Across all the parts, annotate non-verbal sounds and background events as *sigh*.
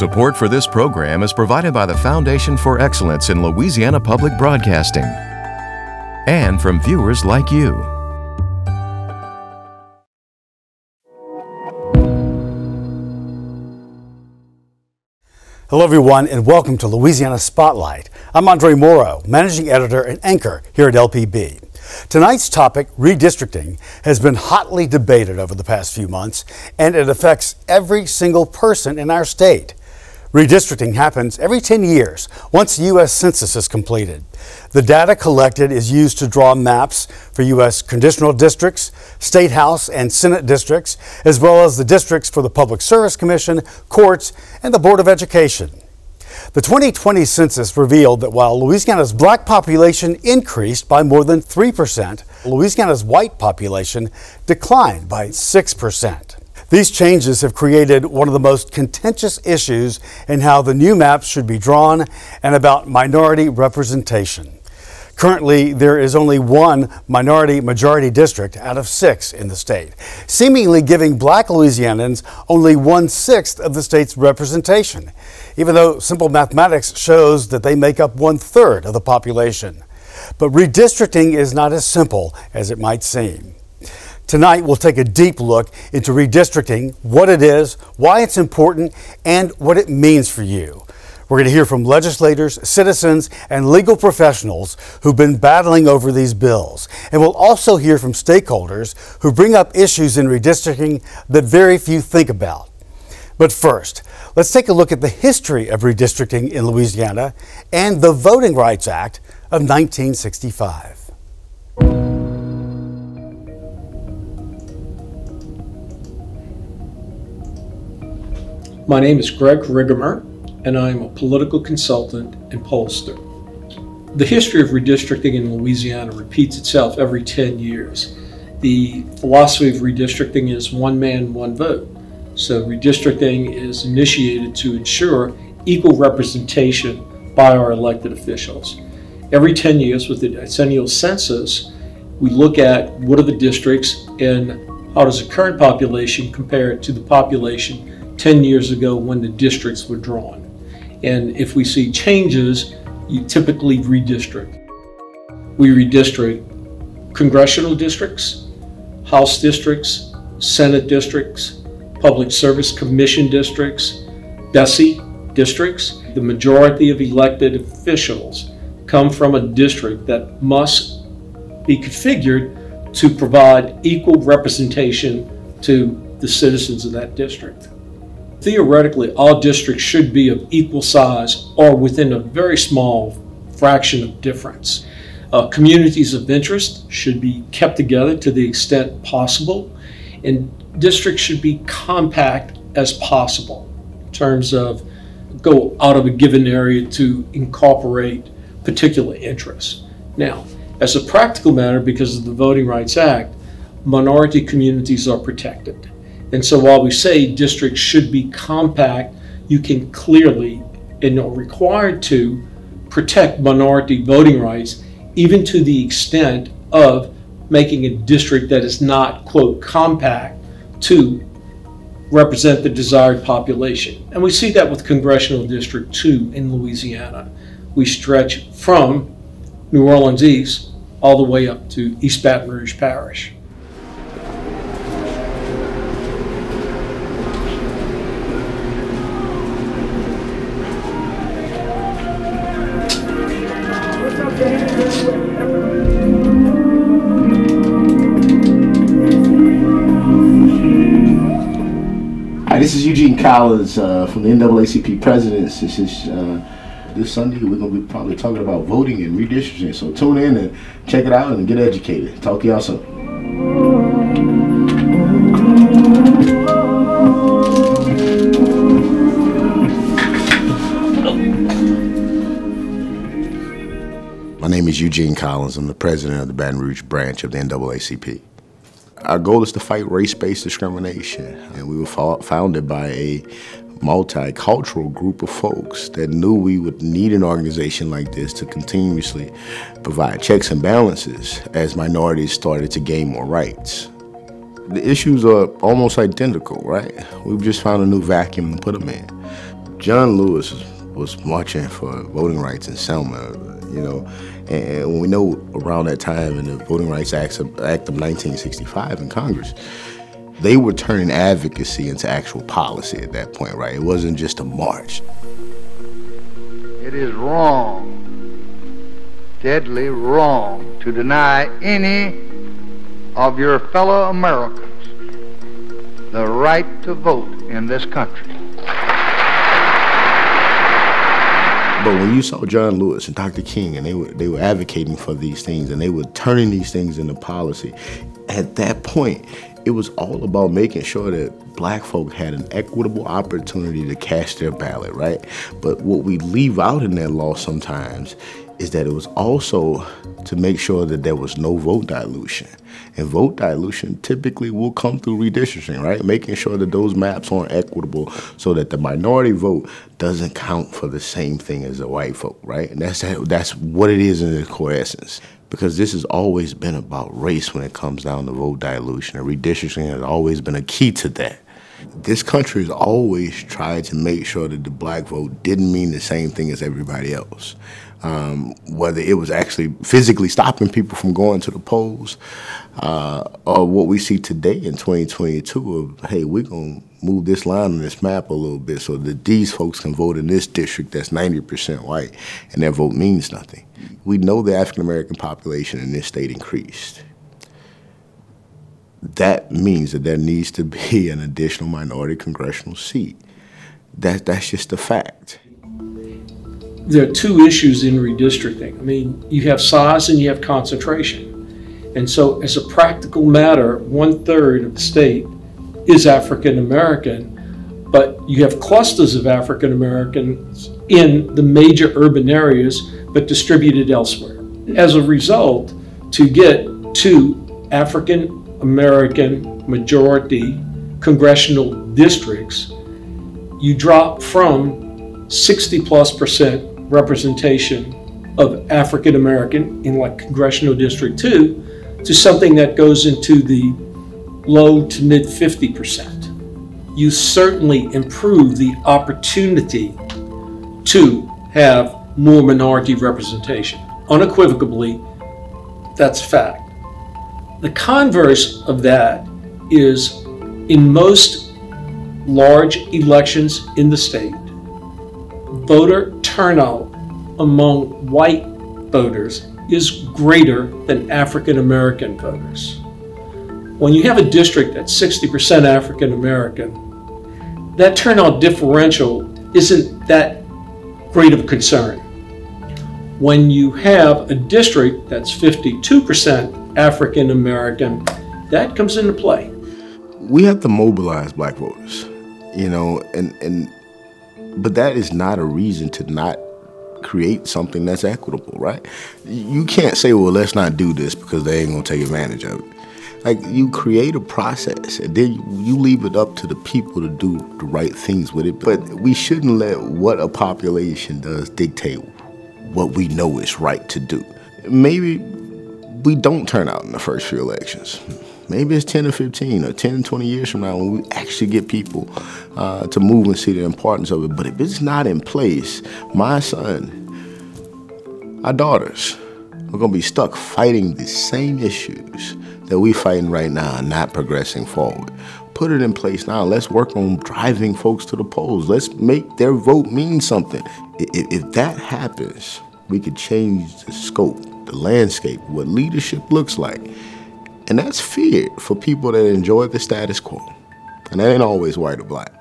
Support for this program is provided by the Foundation for Excellence in Louisiana Public Broadcasting and from viewers like you. Hello, everyone, and welcome to Louisiana Spotlight. I'm Andre Moreau, managing editor and anchor here at LPB. Tonight's topic, redistricting, has been hotly debated over the past few months, and it affects every single person in our state. Redistricting happens every 10 years once the U.S. Census is completed. The data collected is used to draw maps for U.S. congressional districts, state house and senate districts, as well as the districts for the Public Service Commission, courts, and the Board of Education. The 2020 census revealed that while Louisiana's black population increased by more than 3%, Louisiana's white population declined by 6%. These changes have created one of the most contentious issues in how the new maps should be drawn and about minority representation. Currently, there is only one minority majority district out of six in the state, seemingly giving black Louisianans only one sixth of the state's representation, even though simple mathematics shows that they make up one third of the population. But redistricting is not as simple as it might seem. Tonight, we'll take a deep look into redistricting, what it is, why it's important, and what it means for you. We're going to hear from legislators, citizens, and legal professionals who've been battling over these bills. And we'll also hear from stakeholders who bring up issues in redistricting that very few think about. But first, let's take a look at the history of redistricting in Louisiana and the Voting Rights Act of 1965. My name is Greg Rigamer, and I'm a political consultant and pollster. The history of redistricting in Louisiana repeats itself every 10 years. The philosophy of redistricting is one man, one vote. So redistricting is initiated to ensure equal representation by our elected officials. Every 10 years with the decennial census, we look at what are the districts and how does the current population compare to the population 10 years ago when the districts were drawn. And if we see changes, you typically redistrict. We redistrict congressional districts, House districts, Senate districts, Public Service Commission districts, BESE districts. The majority of elected officials come from a district that must be configured to provide equal representation to the citizens of that district. Theoretically, all districts should be of equal size or within a very small fraction of difference. Uh, communities of interest should be kept together to the extent possible, and districts should be compact as possible in terms of go out of a given area to incorporate particular interests. Now, as a practical matter, because of the Voting Rights Act, minority communities are protected. And so while we say districts should be compact, you can clearly and are required to protect minority voting rights, even to the extent of making a district that is not, quote, compact to represent the desired population. And we see that with Congressional District 2 in Louisiana. We stretch from New Orleans East all the way up to East Baton Rouge Parish. Collins uh, from the NAACP Presidents. This is uh, this Sunday. We're going to be probably talking about voting and redistricting. So tune in and check it out and get educated. Talk to y'all soon. My name is Eugene Collins. I'm the president of the Baton Rouge branch of the NAACP. Our goal is to fight race-based discrimination, and we were founded by a multicultural group of folks that knew we would need an organization like this to continuously provide checks and balances as minorities started to gain more rights. The issues are almost identical, right? We've just found a new vacuum to put them in. John Lewis was marching for voting rights in Selma, you know, and we know around that time in the Voting Rights Act of, Act of 1965 in Congress, they were turning advocacy into actual policy at that point, right? It wasn't just a march. It is wrong, deadly wrong, to deny any of your fellow Americans the right to vote in this country. But when you saw John Lewis and Dr. King, and they were they were advocating for these things, and they were turning these things into policy, at that point, it was all about making sure that black folk had an equitable opportunity to cast their ballot, right? But what we leave out in that law sometimes is that it was also to make sure that there was no vote dilution. And vote dilution typically will come through redistricting, right? Making sure that those maps aren't equitable so that the minority vote doesn't count for the same thing as the white vote, right? And that's that's what it is in its core essence. Because this has always been about race when it comes down to vote dilution. And redistricting has always been a key to that. This country has always tried to make sure that the black vote didn't mean the same thing as everybody else um, whether it was actually physically stopping people from going to the polls, uh, or what we see today in 2022 of, hey, we're going to move this line on this map a little bit so that these folks can vote in this district that's 90% white and their vote means nothing. We know the African American population in this state increased. That means that there needs to be an additional minority congressional seat. That, that's just a fact there are two issues in redistricting. I mean, you have size and you have concentration. And so, as a practical matter, one third of the state is African American, but you have clusters of African Americans in the major urban areas, but distributed elsewhere. As a result, to get two African American majority congressional districts, you drop from 60 plus percent representation of African American in like Congressional District 2 to something that goes into the low to mid 50%. You certainly improve the opportunity to have more minority representation. Unequivocally, that's fact. The converse of that is in most large elections in the state, voter turnout among white voters is greater than African American voters. When you have a district that's 60% African American, that turnout differential isn't that great of a concern. When you have a district that's 52% African American, that comes into play. We have to mobilize black voters, you know, and, and but that is not a reason to not create something that's equitable, right? You can't say, well, let's not do this because they ain't gonna take advantage of it. Like you create a process and then you leave it up to the people to do the right things with it. But we shouldn't let what a population does dictate what we know is right to do. Maybe we don't turn out in the first few elections. Maybe it's 10 or 15 or 10 and 20 years from now when we actually get people uh, to move and see the importance of it. But if it's not in place, my son, our daughters, are going to be stuck fighting the same issues that we're fighting right now not progressing forward. Put it in place now. Let's work on driving folks to the polls. Let's make their vote mean something. If, if that happens, we could change the scope, the landscape, what leadership looks like. And that's feared for people that enjoy the status quo. And that ain't always white or black.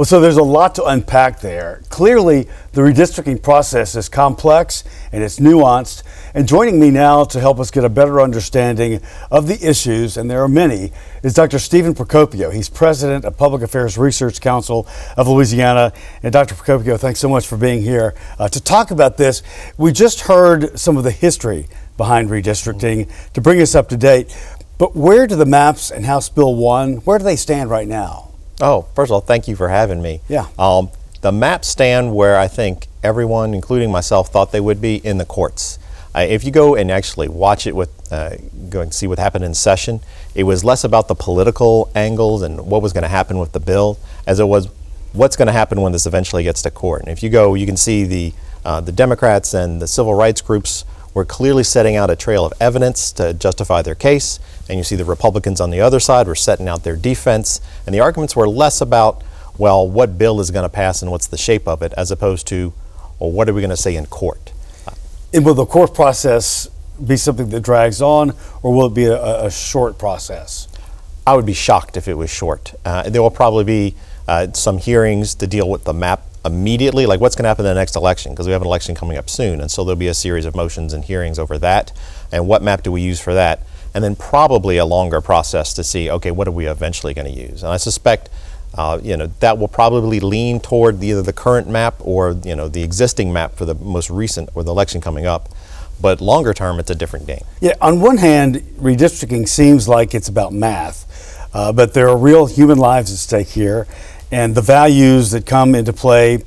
Well, so there's a lot to unpack there. Clearly, the redistricting process is complex and it's nuanced. And joining me now to help us get a better understanding of the issues, and there are many, is Dr. Steven Procopio. He's president of Public Affairs Research Council of Louisiana. And Dr. Procopio, thanks so much for being here uh, to talk about this. We just heard some of the history behind redistricting to bring us up to date. But where do the maps and House Bill 1, where do they stand right now? Oh, first of all, thank you for having me. Yeah. Um, the maps stand where I think everyone, including myself, thought they would be in the courts. Uh, if you go and actually watch it with, uh, go and see what happened in session, it was less about the political angles and what was going to happen with the bill as it was what's going to happen when this eventually gets to court. And if you go, you can see the, uh, the Democrats and the civil rights groups were clearly setting out a trail of evidence to justify their case. And you see the Republicans on the other side were setting out their defense. And the arguments were less about, well, what bill is going to pass and what's the shape of it, as opposed to, well, what are we going to say in court? And will the court process be something that drags on, or will it be a, a short process? I would be shocked if it was short. Uh, there will probably be uh, some hearings to deal with the map immediately, like what's going to happen in the next election, because we have an election coming up soon. And so there'll be a series of motions and hearings over that. And what map do we use for that? And then probably a longer process to see, okay, what are we eventually going to use? And I suspect, uh, you know, that will probably lean toward either the current map or, you know, the existing map for the most recent or the election coming up. But longer term, it's a different game. Yeah, on one hand, redistricting seems like it's about math, uh, but there are real human lives at stake here and the values that come into play.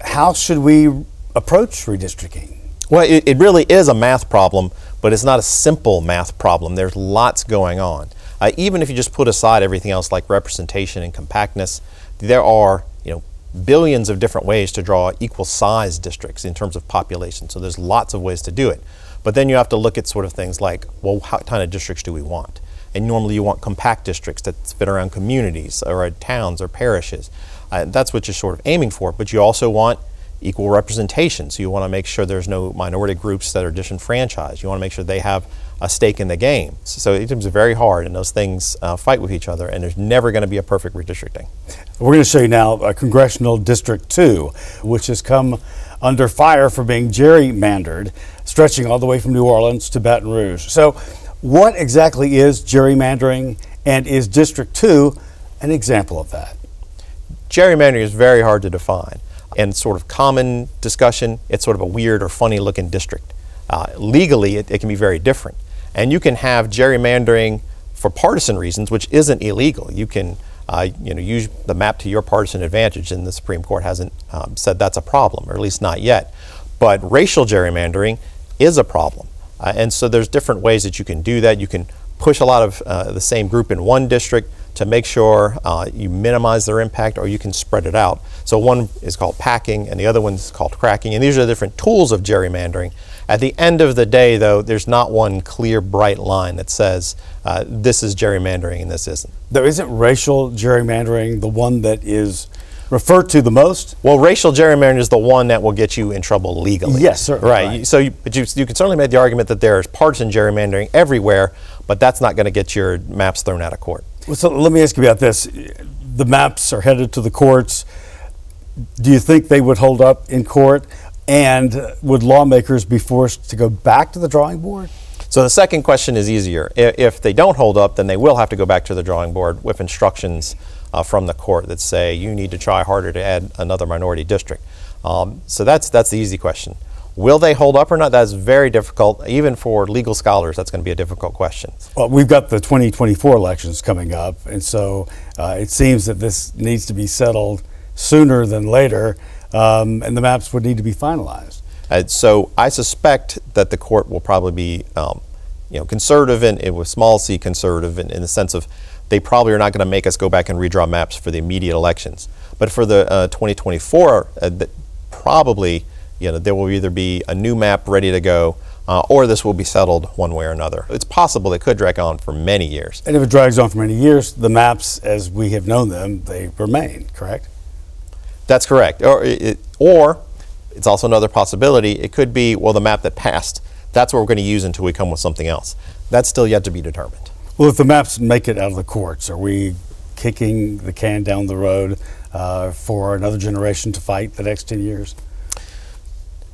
How should we approach redistricting? Well, it, it really is a math problem, but it's not a simple math problem. There's lots going on. Uh, even if you just put aside everything else like representation and compactness, there are you know billions of different ways to draw equal size districts in terms of population. So there's lots of ways to do it. But then you have to look at sort of things like, well, what kind of districts do we want? And normally you want compact districts that fit around communities or towns or parishes. Uh, that's what you're sort of aiming for. But you also want equal representation. So you want to make sure there's no minority groups that are disenfranchised. You want to make sure they have a stake in the game. So it becomes very hard, and those things uh, fight with each other, and there's never going to be a perfect redistricting. We're going to show you now uh, Congressional District 2, which has come under fire for being gerrymandered, stretching all the way from New Orleans to Baton Rouge. So what exactly is gerrymandering, and is District 2 an example of that? Gerrymandering is very hard to define. And sort of common discussion, it's sort of a weird or funny looking district. Uh, legally, it, it can be very different. And you can have gerrymandering for partisan reasons, which isn't illegal. You can uh, you know, use the map to your partisan advantage, and the Supreme Court hasn't um, said that's a problem, or at least not yet. But racial gerrymandering is a problem. Uh, and so there's different ways that you can do that. You can push a lot of uh, the same group in one district to make sure uh, you minimize their impact or you can spread it out. So one is called packing and the other one is called cracking. And these are the different tools of gerrymandering. At the end of the day, though, there's not one clear, bright line that says uh, this is gerrymandering and this isn't. There isn't racial gerrymandering the one that is referred to the most? Well, racial gerrymandering is the one that will get you in trouble legally. Yes, sir. Right. right. So, you, but you, you can certainly make the argument that there is partisan gerrymandering everywhere, but that's not going to get your maps thrown out of court. Well, so let me ask you about this. The maps are headed to the courts. Do you think they would hold up in court? And would lawmakers be forced to go back to the drawing board? So the second question is easier. If they don't hold up, then they will have to go back to the drawing board with instructions uh, from the court that say you need to try harder to add another minority district. Um, so that's that's the easy question. Will they hold up or not? That's very difficult. Even for legal scholars, that's going to be a difficult question. Well, we've got the 2024 elections coming up, and so uh, it seems that this needs to be settled sooner than later, um, and the maps would need to be finalized. Uh, so I suspect that the court will probably be, um, you know, conservative and with small c conservative in, in the sense of they probably are not going to make us go back and redraw maps for the immediate elections. But for the uh, 2024, uh, probably you know there will either be a new map ready to go, uh, or this will be settled one way or another. It's possible it could drag on for many years. And if it drags on for many years, the maps, as we have known them, they remain. Correct. That's correct. Or, it, or it's also another possibility. It could be well the map that passed. That's what we're going to use until we come with something else. That's still yet to be determined. Well, if the maps make it out of the courts, are we kicking the can down the road uh, for another generation to fight the next 10 years?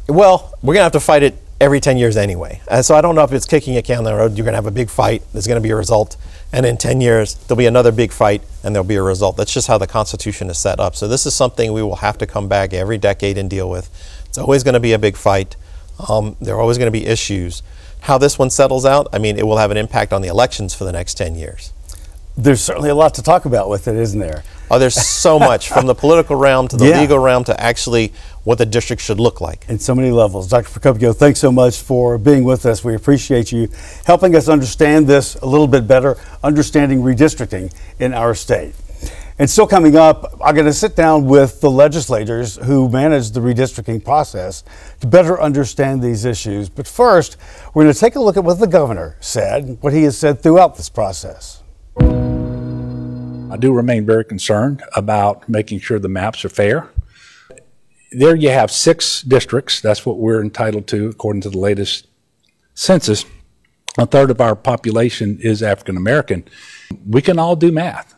Well, we're going to have to fight it every 10 years anyway. So I don't know if it's kicking a can down the road. You're going to have a big fight. There's going to be a result. And in 10 years, there'll be another big fight and there'll be a result. That's just how the Constitution is set up. So this is something we will have to come back every decade and deal with. It's always going to be a big fight. Um, there are always going to be issues. How this one settles out, I mean, it will have an impact on the elections for the next 10 years. There's certainly a lot to talk about with it, isn't there? Oh, there's so much from the political realm to the Yeah. legal realm to actually what the district should look like. in so many levels. Dr. Procopio, thanks so much for being with us. We appreciate you helping us understand this a little bit better, understanding redistricting in our state. And still coming up, I'm going to sit down with the legislators who manage the redistricting process to better understand these issues. But first, we're going to take a look at what the governor said, what he has said throughout this process. I do remain very concerned about making sure the maps are fair. There you have six districts. That's what we're entitled to according to the latest census. A third of our population is African American. We can all do math.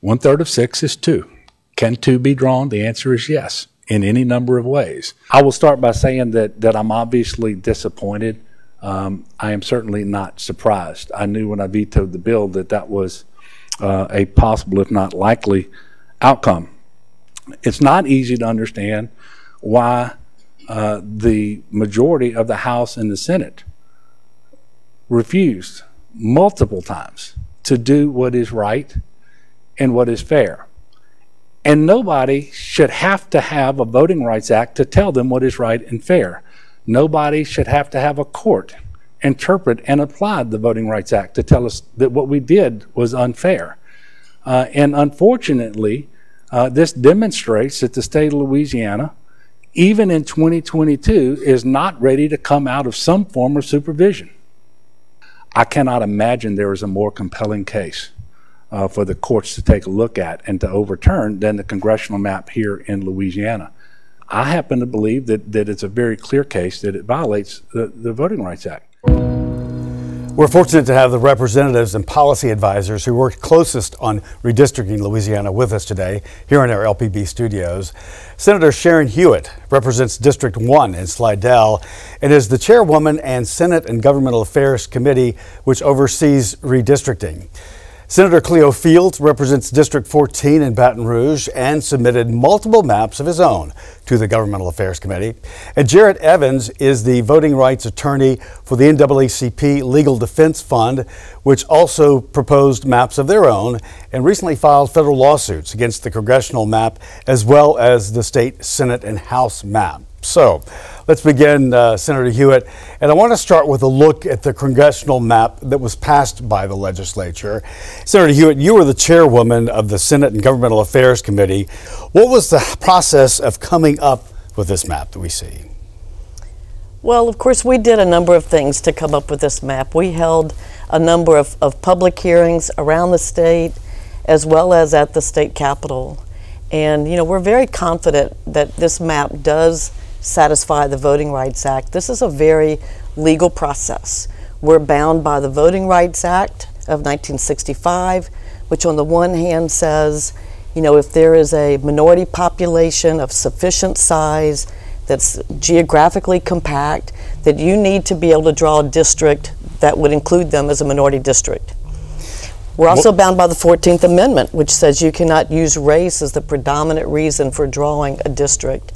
One third of six is two. Can two be drawn? The answer is yes, in any number of ways. I will start by saying that, that I'm obviously disappointed. Um, I am certainly not surprised. I knew when I vetoed the bill that that was uh, a possible, if not likely, outcome. It's not easy to understand why uh, the majority of the House and the Senate refused multiple times to do what is right and what is fair. And nobody should have to have a Voting Rights Act to tell them what is right and fair. Nobody should have to have a court interpret and apply the Voting Rights Act to tell us that what we did was unfair. Uh, and unfortunately, uh, this demonstrates that the state of Louisiana, even in 2022, is not ready to come out of some form of supervision. I cannot imagine there is a more compelling case uh, for the courts to take a look at and to overturn than the congressional map here in Louisiana. I happen to believe that, that it's a very clear case that it violates the, the Voting Rights Act. We're fortunate to have the representatives and policy advisors who worked closest on redistricting Louisiana with us today here in our LPB studios. Senator Sharon Hewitt represents District 1 in Slidell and is the chairwoman and Senate and Governmental Affairs Committee, which oversees redistricting. Senator Cleo Fields represents District 14 in Baton Rouge and submitted multiple maps of his own to the Governmental Affairs Committee. And Jared Evans is the voting rights attorney for the NAACP Legal Defense Fund, which also proposed maps of their own and recently filed federal lawsuits against the congressional map as well as the state Senate and House map. So let's begin, uh, Senator Hewitt. And I want to start with a look at the congressional map that was passed by the legislature. Senator Hewitt, you were the chairwoman of the Senate and Governmental Affairs Committee. What was the process of coming up with this map that we see? Well, of course, we did a number of things to come up with this map. We held a number of, of public hearings around the state as well as at the state capitol. And, you know, we're very confident that this map does satisfy the Voting Rights Act. This is a very legal process. We're bound by the Voting Rights Act of 1965, which on the one hand says, you know, if there is a minority population of sufficient size that's geographically compact, that you need to be able to draw a district that would include them as a minority district. We're also bound by the 14th Amendment, which says you cannot use race as the predominant reason for drawing a district.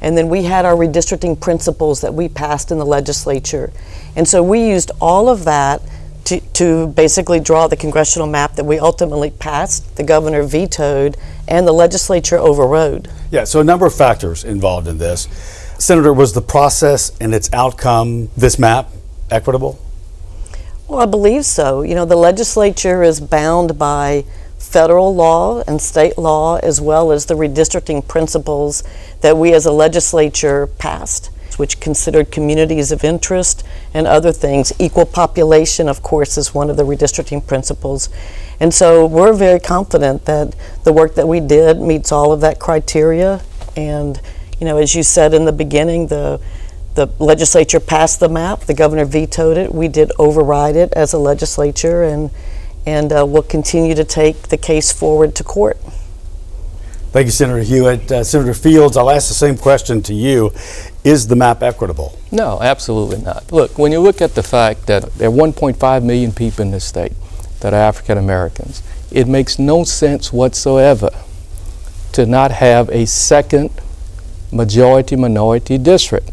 And then we had our redistricting principles that we passed in the legislature. And so we used all of that to, to basically draw the congressional map that we ultimately passed, the governor vetoed, and the legislature overrode. Yeah, so a number of factors involved in this. Senator, was the process and its outcome, this map, equitable? Well, I believe so. You know, the legislature is bound by federal law and state law as well as the redistricting principles that we as a legislature passed, which considered communities of interest and other things. Equal population, of course, is one of the redistricting principles. And so we're very confident that the work that we did meets all of that criteria. And, you know, as you said in the beginning, the the legislature passed the map. The governor vetoed it. We did override it as a legislature, and and uh, we'll continue to take the case forward to court. Thank you, Senator Hewitt. Uh, Senator Fields, I'll ask the same question to you. Is the map equitable? No, absolutely not. Look, when you look at the fact that there are 1.5 million people in this state that are African Americans, it makes no sense whatsoever to not have a second majority minority district.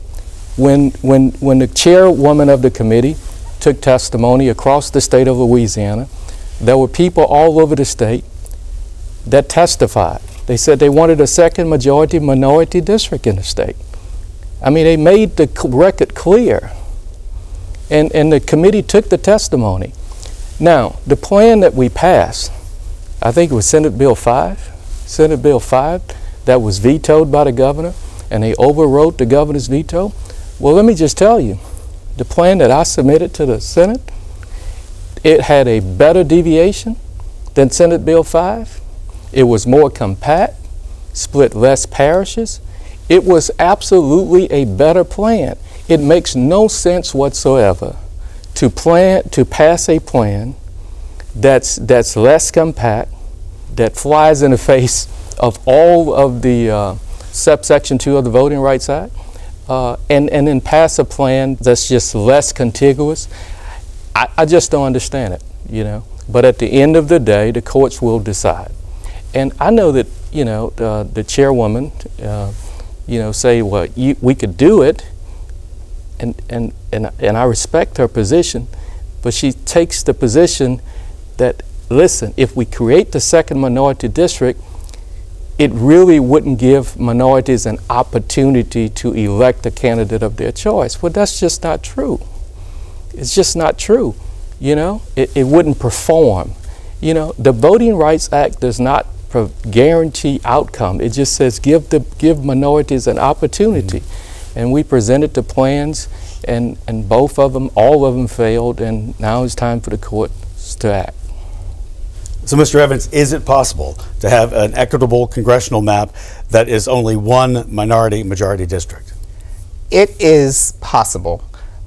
When, when, when the chairwoman of the committee took testimony across the state of Louisiana, there were people all over the state that testified. They said they wanted a second majority minority district in the state. I mean, they made the record clear. And, and the committee took the testimony. Now, the plan that we passed, I think it was Senate Bill 5, Senate Bill 5, that was vetoed by the governor, and they overrode the governor's veto. Well, let me just tell you, the plan that I submitted to the Senate, it had a better deviation than Senate Bill 5. It was more compact, split less parishes. It was absolutely a better plan. It makes no sense whatsoever to plan to pass a plan that's that's less compact, that flies in the *laughs* face of all of the uh, subsection two of the Voting Rights Act, uh, and and then pass a plan that's just less contiguous. I, I just don't understand it, you know. But at the end of the day, the courts will decide. And I know that, you know, uh, the chairwoman, uh, you know, say, well, we could do it, and, and, and, and I respect her position, but she takes the position that, listen, if we create the second minority district, it really wouldn't give minorities an opportunity to elect a candidate of their choice. Well, that's just not true. It's just not true. You know, it, it wouldn't perform. You know, the Voting Rights Act does not guarantee outcome. It just says give the give minorities an opportunity. Mm -hmm. And we presented the plans and, and both of them, all of them failed, and now it's time for the courts to act. So, Mr. Evans, is it possible to have an equitable congressional map that is only one minority majority district? It is possible.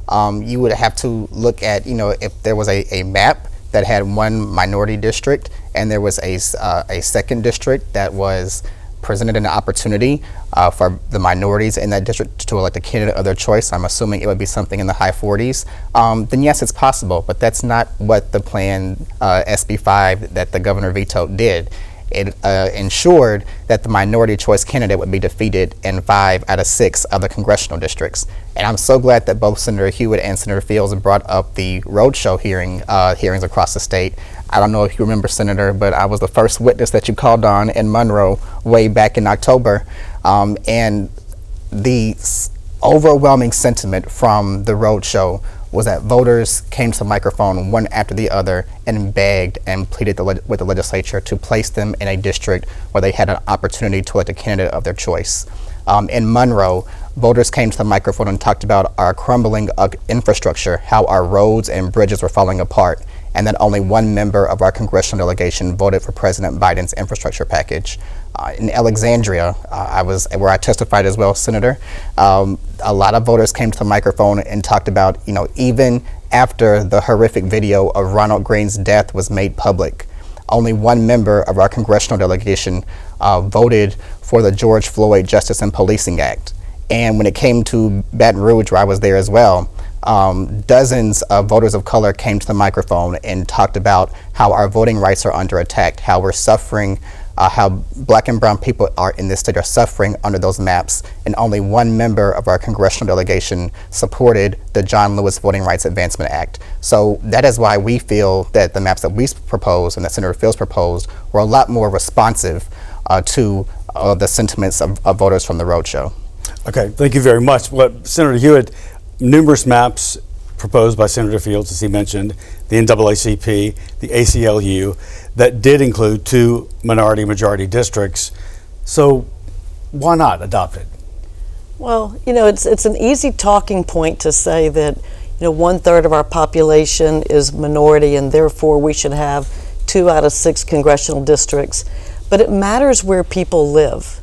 Um, you would have to look at, you know, if there was a, a map that had one minority district, and there was a, uh, a second district that was presented an opportunity uh, for the minorities in that district to elect a candidate of their choice, I'm assuming it would be something in the high 40s, um, then yes, it's possible, but that's not what the plan uh, SB 5 that the governor vetoed did it uh, ensured that the minority choice candidate would be defeated in five out of six of the congressional districts. And I'm so glad that both Senator Hewitt and Senator Fields brought up the roadshow hearing uh, hearings across the state. I don't know if you remember, Senator, but I was the first witness that you called on in Monroe way back in October. Um, and the overwhelming sentiment from the roadshow was that voters came to the microphone one after the other and begged and pleaded the with the legislature to place them in a district where they had an opportunity to elect a candidate of their choice. Um, in Monroe, voters came to the microphone and talked about our crumbling uh, infrastructure, how our roads and bridges were falling apart, and that only one member of our congressional delegation voted for President Biden's infrastructure package. Uh, in Alexandria, uh, I was where I testified as well, Senator. Um, a lot of voters came to the microphone and talked about, you know, even after the horrific video of Ronald Greene's death was made public, only one member of our congressional delegation uh, voted for the George Floyd Justice and Policing Act. And when it came to Baton Rouge, where I was there as well, um, dozens of voters of color came to the microphone and talked about how our voting rights are under attack, how we're suffering, uh, how black and brown people are in this state are suffering under those maps, and only one member of our congressional delegation supported the John Lewis Voting Rights Advancement Act. So that is why we feel that the maps that we proposed and that Senator Fields proposed were a lot more responsive uh, to uh, the sentiments of, of voters from the roadshow. Okay, thank you very much. What Senator Hewitt numerous maps proposed by Senator Fields, as he mentioned, the NAACP, the ACLU, that did include two minority majority districts. So why not adopt it? Well, you know, it's, it's an easy talking point to say that, you know, one third of our population is minority and therefore we should have two out of six congressional districts. But it matters where people live.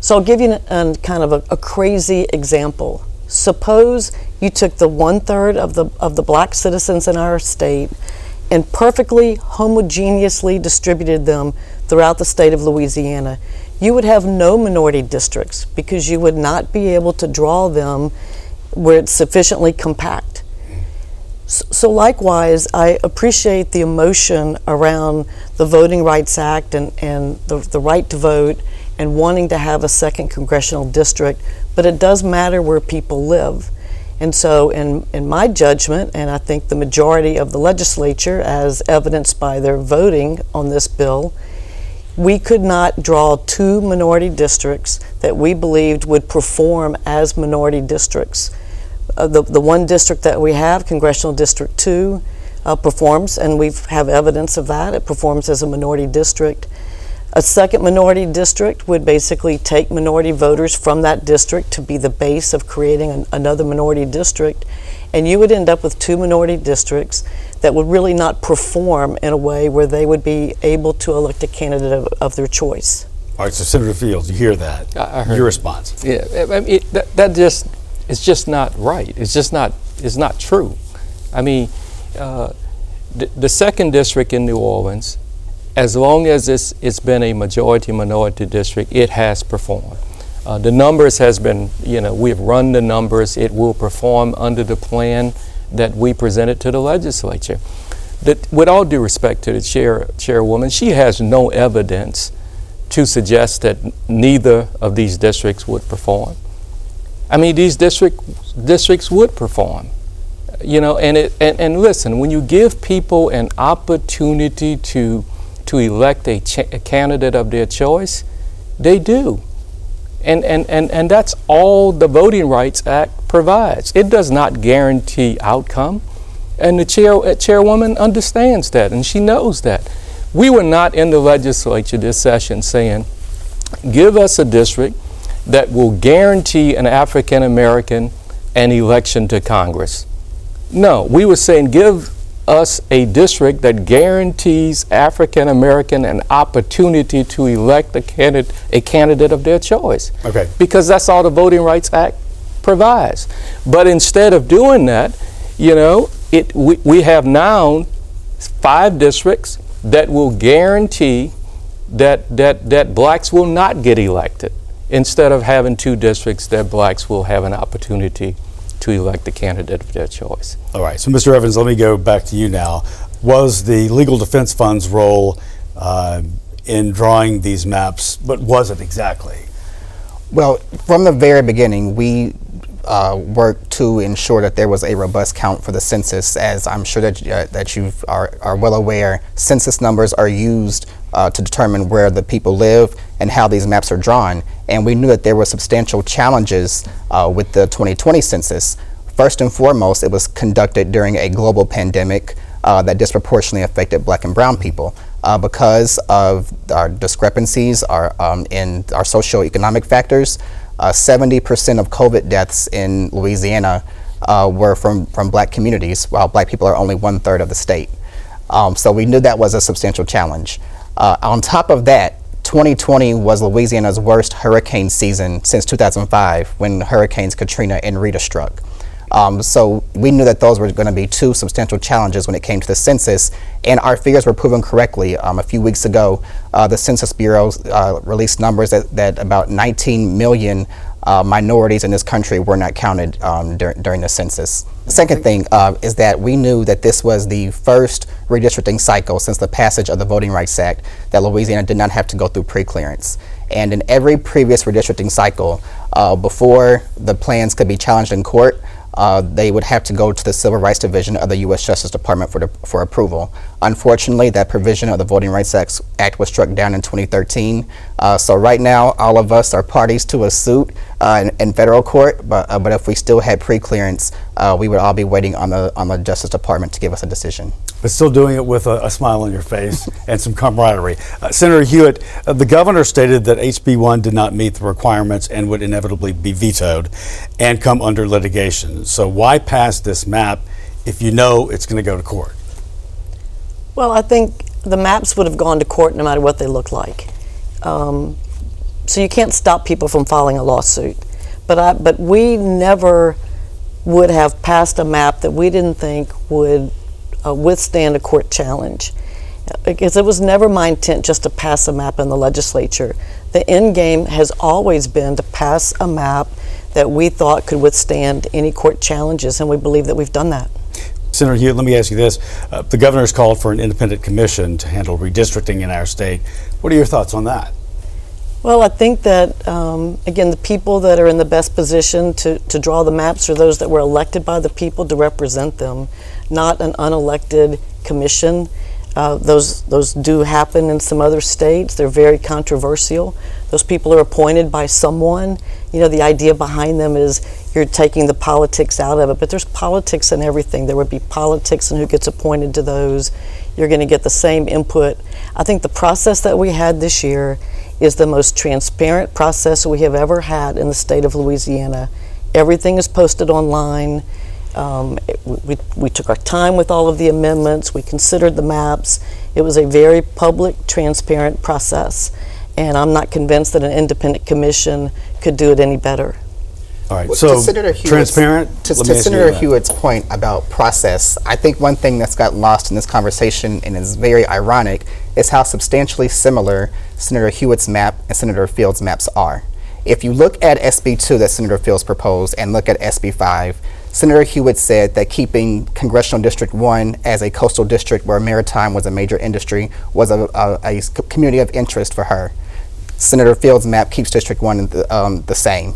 So I'll give you a, kind of a, a crazy example. Suppose you took the one third of the of the black citizens in our state and perfectly homogeneously distributed them throughout the state of Louisiana. You would have no minority districts because you would not be able to draw them where it's sufficiently compact. So, likewise, I appreciate the emotion around the Voting Rights Act and, and the, the right to vote and wanting to have a second congressional district, but it does matter where people live. And so, in, in my judgment, and I think the majority of the legislature, as evidenced by their voting on this bill, we could not draw two minority districts that we believed would perform as minority districts. Uh, the, the one district that we have, Congressional District 2, uh, performs, and we have evidence of that. It performs as a minority district. A second minority district would basically take minority voters from that district to be the base of creating an, another minority district. And you would end up with two minority districts that would really not perform in a way where they would be able to elect a candidate of, of their choice. All right, so Senator Fields, you hear that? I, I heard Your response? Yeah, I mean, it, that, that just it's just not right. It's just not it's not true. I mean, uh, the, the second district in New Orleans, as long as it's it's been a majority minority district, it has performed. Uh, the numbers has been, you know, we've run the numbers. It will perform under the plan that we presented to the legislature. That, with all due respect to the chair, chairwoman, she has no evidence to suggest that neither of these districts would perform. I mean, these district districts would perform, you know. And it and, and listen, when you give people an opportunity to to elect a, a candidate of their choice, they do. And, and, and, and that's all the Voting Rights Act provides. It does not guarantee outcome. And the chair, uh, chairwoman understands that, and she knows that. We were not in the legislature this session saying, give us a district that will guarantee an African American an election to Congress. No, we were saying, give us a district that guarantees African American an opportunity to elect a candidate, a candidate of their choice. Okay. Because that's all the Voting Rights Act provides. But instead of doing that, you know, it we, we have now five districts that will guarantee that, that, that blacks will not get elected instead of having two districts that blacks will have an opportunity to elect the candidate of their choice. All right, so Mr. Evans, let me go back to you now. Was the Legal Defense Fund's role uh, in drawing these maps, what was it exactly? Well, from the very beginning, we uh, worked to ensure that there was a robust count for the census. As I'm sure that uh, that you are, are well aware, census numbers are used uh, to determine where the people live and how these maps are drawn. And we knew that there were substantial challenges uh, with the 2020 census. First and foremost, it was conducted during a global pandemic uh, that disproportionately affected black and brown people. Uh, because of our discrepancies our, um, in our socioeconomic factors, 70% of COVID deaths in Louisiana uh, were from, from black communities, while black people are only one third of the state. Um, so we knew that was a substantial challenge. Uh, on top of that, 2020 was Louisiana's worst hurricane season since 2005 when Hurricanes Katrina and Rita struck. Um, so we knew that those were going to be two substantial challenges when it came to the census, and our figures were proven correctly. Um, a few weeks ago, uh, the Census Bureau uh, released numbers that, that about 19 million uh, minorities in this country were not counted um, dur during the census. Second thing uh, is that we knew that this was the first redistricting cycle since the passage of the Voting Rights Act that Louisiana did not have to go through pre-clearance. And in every previous redistricting cycle, uh, before the plans could be challenged in court, uh, they would have to go to the Civil Rights Division of the U.S. Justice Department for, the, for approval. Unfortunately, that provision of the Voting Rights Act, Act was struck down in 2013. Uh, so right now, all of us are parties to a suit in, in, federal court, but, uh, but if we still had pre-clearance, uh, we would all be waiting on the, on the Justice Department to give us a decision. But still doing it with a, a smile on your face *laughs* and some camaraderie. Uh, Senator Hewitt, the governor stated that HB 1 did not meet the requirements and would inevitably be vetoed and come under litigation. So why pass this map if you know it's going to go to court? Well, I think the maps would have gone to court no matter what they look like. Um, so you can't stop people from filing a lawsuit. But I, but we never would have passed a map that we didn't think would uh, withstand a court challenge. Because it was never my intent just to pass a map in the legislature. The end game has always been to pass a map that we thought could withstand any court challenges, and we believe that we've done that. Senator Hewitt, let me ask you this. Uh, the governor's called for an independent commission to handle redistricting in our state. What are your thoughts on that? Well, I think that, um, again, the people that are in the best position to, to draw the maps are those that were elected by the people to represent them, not an unelected commission. Uh, those, those do happen in some other states. They're very controversial. Those people are appointed by someone. You know, the idea behind them is you're taking the politics out of it, but there's politics in everything. There would be politics in who gets appointed to those. You're going to get the same input. I think the process that we had this year is the most transparent process we have ever had in the state of Louisiana. Everything is posted online. Um, it, we, we took our time with all of the amendments. We considered the maps. It was a very public, transparent process. And I'm not convinced that an independent commission could do it any better. All right, Well, so to Senator Hewitt's- transparent. To, to me ask you Senator. Hewitt's point about process, I think one thing that's got lost in this conversation and is very ironic is how substantially similar Senator Hewitt's map and Senator Fields' maps are. If you look at SB 2 that Senator Fields proposed and look at SB 5, Senator Hewitt said that keeping Congressional District 1 as a coastal district where maritime was a major industry was a community of interest for her. Senator Fields' map keeps District 1 the, um, the same.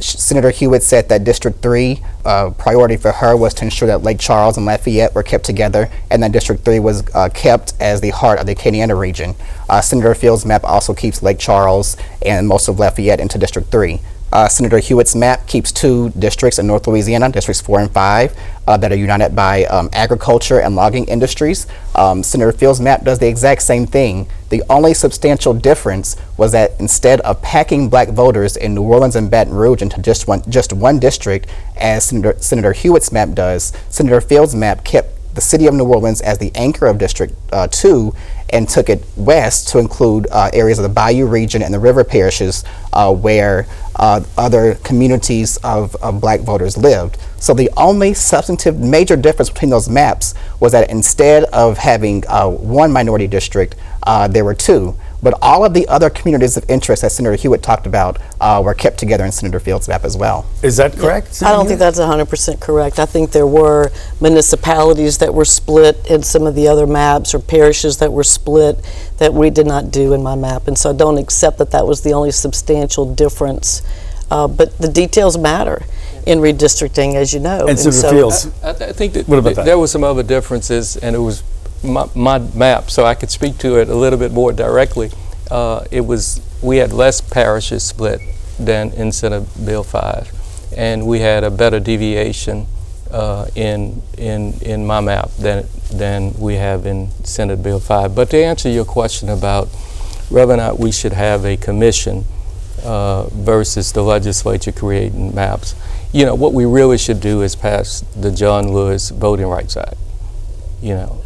Senator Hewitt said that District 3 uh, priority for her was to ensure that Lake Charles and Lafayette were kept together, and that District 3 was uh, kept as the heart of the Acadiana region. Uh, Senator Fields' map also keeps Lake Charles and most of Lafayette into District 3. Uh, Senator Hewitt's map keeps two districts in North Louisiana, Districts 4 and 5, uh, that are united by um, agriculture and logging industries. Um, Senator Fields' map does the exact same thing. The only substantial difference was that instead of packing black voters in New Orleans and Baton Rouge into just one, just one district, as Senator, Senator Hewitt's map does, Senator Fields' map kept the city of New Orleans as the anchor of District uh, 2 and took it west to include uh, areas of the Bayou region and the river parishes uh, where uh, other communities of, of black voters lived. So the only substantive major difference between those maps was that instead of having uh, one minority district, uh, there were two. But all of the other communities of interest that Senator Hewitt talked about uh, were kept together in Senator Fields' map as well. Is that correct? I don't think that's 100% correct. I think there were municipalities that were split in some of the other maps or parishes that were split that we did not do in my map. And so I don't accept that that was the only substantial difference. Uh, but the details matter in redistricting, as you know. And Senator so- Fields, I, I think that What about th- that? there were some other differences, and it was my, my map, so I could speak to it a little bit more directly. Uh, it was we had less parishes split than in Senate Bill 5, and we had a better deviation uh, in in in my map than than we have in Senate Bill 5. But to answer your question about whether or not we should have a commission uh, versus the legislature creating maps. You know, what we really should do is pass the John Lewis Voting Rights Act. You know,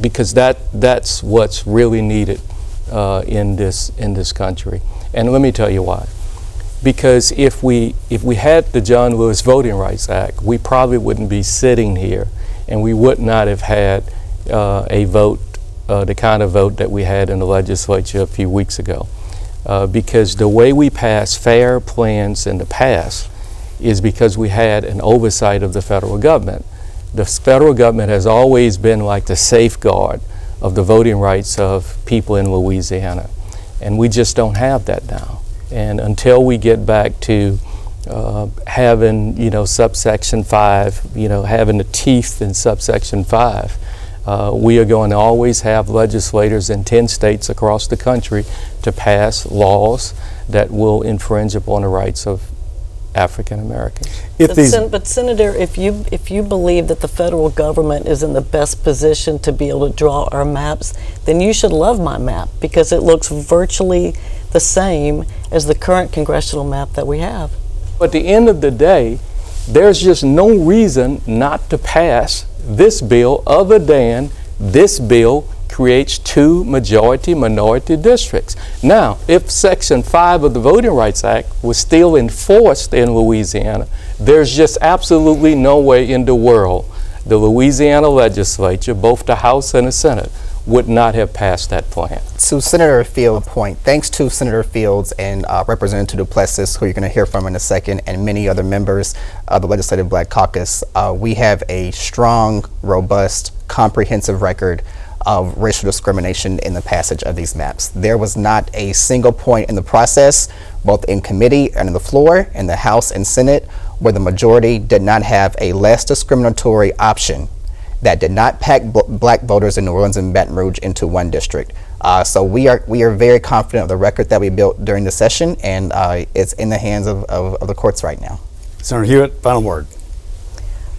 because that that's what's really needed uh, in this in this country. And let me tell you why. Because if we if we had the John Lewis Voting Rights Act, we probably wouldn't be sitting here, and we would not have had uh, a vote, uh, the kind of vote that we had in the legislature a few weeks ago. Uh, because the way we pass fair plans in the past is because we had an oversight of the federal government. The federal government has always been like the safeguard of the voting rights of people in Louisiana, and we just don't have that now. And until we get back to uh, having, you know, subsection five, you know, having the teeth in subsection five, uh, we are going to always have legislators in 10 states across the country to pass laws that will infringe upon the rights of African Americans. if But, these, Sen- but Senator, if you if you believe that the federal government is in the best position to be able to draw our maps, then you should love my map because it looks virtually the same as the current congressional map that we have. But at the end of the day, there's just no reason not to pass this bill other than this bill creates two majority minority districts. Now, if Section 5 of the Voting Rights Act was still enforced in Louisiana, there's just absolutely no way in the world the Louisiana legislature, both the House and the Senate, would not have passed that plan. to Senator Field's point, thanks to Senator Fields and uh, Representative Duplessis, who you're going to hear from in a second, and many other members of the Legislative Black Caucus, uh, we have a strong, robust, comprehensive record of racial discrimination in the passage of these maps. There was not a single point in the process, both in committee and on the floor, in the House and Senate, where the majority did not have a less discriminatory option that did not pack black voters in New Orleans and Baton Rouge into one district. Uh, so we are we are very confident of the record that we built during the session, and uh, it's in the hands of, of, of, the courts right now. Senator Hewitt, final word.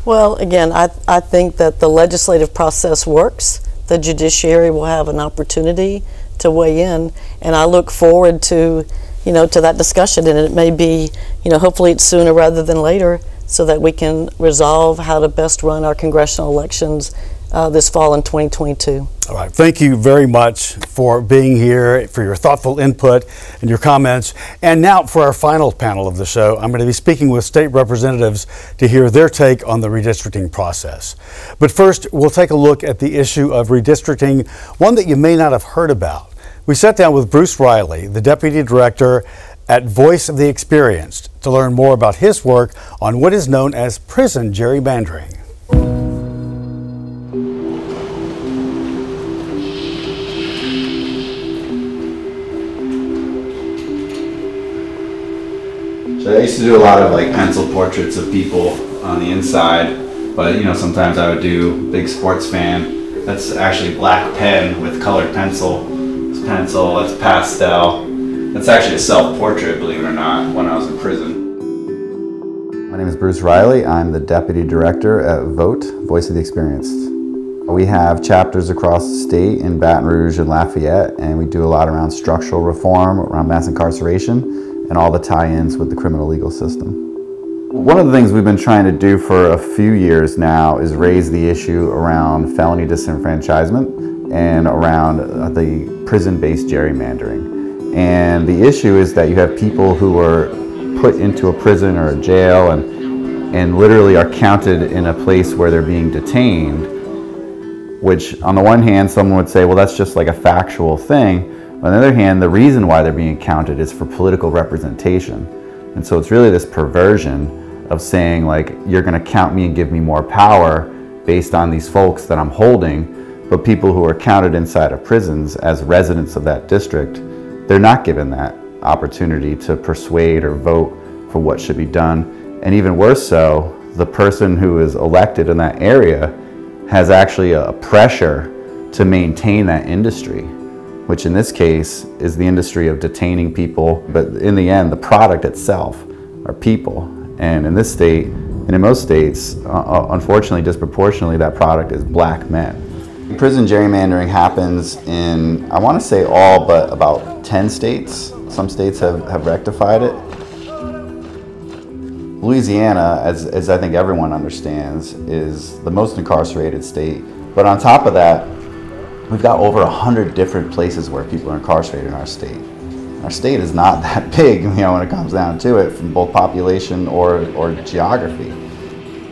Well, again, I, I think that the legislative process works. The judiciary will have an opportunity to weigh in, and I look forward to you know to that discussion. And it may be you know hopefully it's sooner rather than later so that we can resolve how to best run our congressional elections uh, this fall in 2022. All right. Thank you very much for being here, for your thoughtful input and your comments. And now for our final panel of the show, I'm going to be speaking with state representatives to hear their take on the redistricting process. But first, we'll take a look at the issue of redistricting, one that you may not have heard about. We sat down with Bruce Reilly, the Deputy Director at Voice of the Experienced, to learn more about his work on what is known as prison gerrymandering. So I used to do a lot of like pencil portraits of people on the inside, but you know sometimes I would do big sports fan. That's actually black pen with colored pencil. It's pencil. That's pastel. That's actually a self-portrait, believe it or not, when I was in prison. My name is Bruce Reilly. I'm the Deputy Director at VOTE, Voice of the Experienced. We have chapters across the state in Baton Rouge and Lafayette, and we do a lot around structural reform, around mass incarceration, and all the tie-ins with the criminal legal system. One of the things we've been trying to do for a few years now is raise the issue around felony disenfranchisement and around uh, the prison-based gerrymandering. And the issue is that you have people who are put into a prison or a jail and, and literally are counted in a place where they're being detained, which on the one hand, someone would say, well, that's just like a factual thing. On the other hand, the reason why they're being counted is for political representation. And so it's really this perversion of saying like, you're gonna count me and give me more power based on these folks that I'm holding, but people who are counted inside of prisons as residents of that district, they're not given that opportunity to persuade or vote for what should be done. And even worse so, the person who is elected in that area has actually a pressure to maintain that industry which in this case is the industry of detaining people, but in the end, the product itself are people. And in this state, and in most states, uh, uh unfortunately, disproportionately, that product is black men. Prison gerrymandering happens in, I want to say all but about 10 states. Some states have, have rectified it. Louisiana, as, as I think everyone understands, is the most incarcerated state. But on top of that, We've got over 100 different places where people are incarcerated in our state. Our state is not *laughs* that big, you know, when it comes down to it, from both population or, or geography.